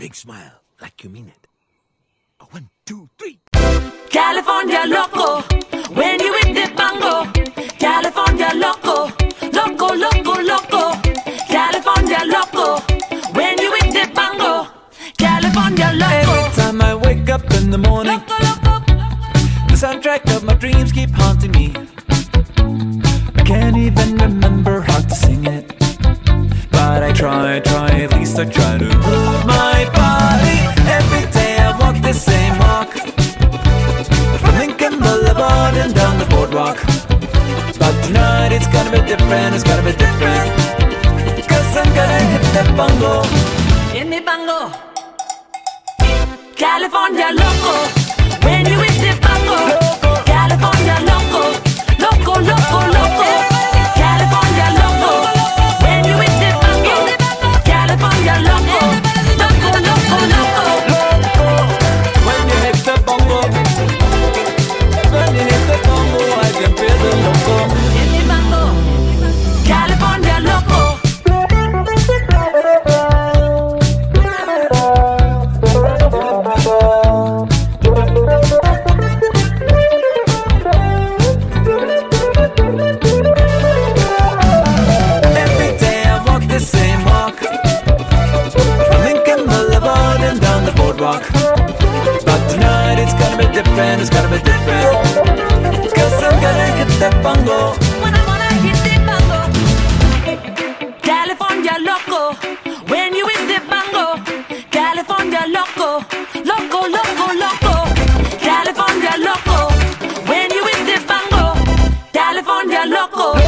big smile, like you mean it. One, two, three. California loco, when you hit the bongo. California loco, loco, loco, loco. California loco, when you hit the bongo. California loco, Every time I wake up in the morning, loco, loco. the soundtrack of my dreams keep haunting me. I can't even remember how to sing it. But I try, try, at least I try to tonight it's gonna be different, it's gonna be different. Cause I'm gonna hit the bongo. In the bongo. California loco, rock. But tonight it's gonna be different, it's gonna be different. Cause I'm gonna hit the bongo. When I'm gonna hit the bongo. California loco. When you hit the bongo. California loco. Loco, loco, loco. California loco. When you hit the bongo. California loco.